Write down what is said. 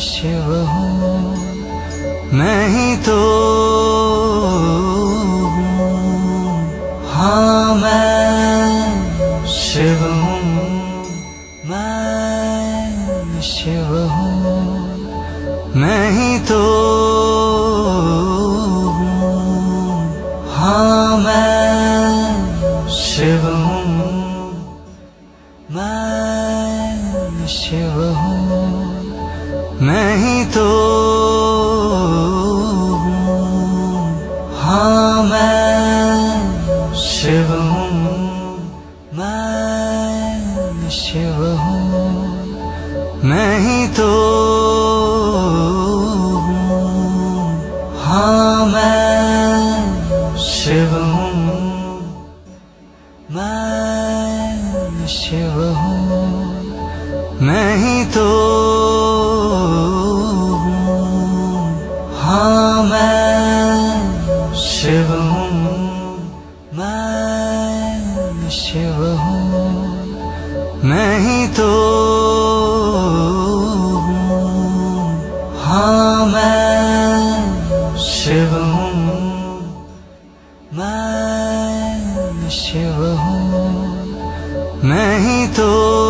शिव हूँ, मैं ही तो हूँ। मैं शिव हूँ, मैं शिव हूँ। मैं ही तो हाँ मैं शिव हूँ, मैं शिव हूँ। मैं ही तो हाँ मैं शिव हूँ। मैं शिव हूँ। मैं ही तो हाँ मैं शिव हूँ। मैं शिव हूँ। नहीं तो हाँ मैं शिव हूँ, मैं शिव हूँ। नहीं तो हाँ मैं शिव हूँ, मैं शिव हूँ। नहीं तो